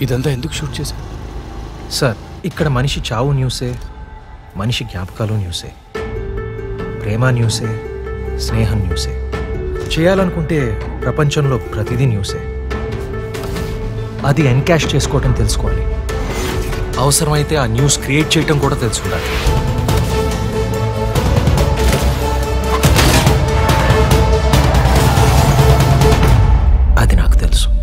ఇదంతా ఎందుకు షూట్ చేశారు? సార్ ఇక్కడ మనిషి చావు న్యూసే మనిషి జ్ఞాపకాలు న్యూసే ప్రేమ న్యూసే స్నేహం న్యూసే. చేయాలనుకుంటే ప్రపంచంలో ప్రతిదీ న్యూసే. అది ఎన్కాష్ చేసుకోవటం తెలుసుకోవాలి. అవసరమైతే ఆ న్యూస్ క్రియేట్ చేయటం కూడా తెలుసుకుంటారు. అది నాకు తెలుసు.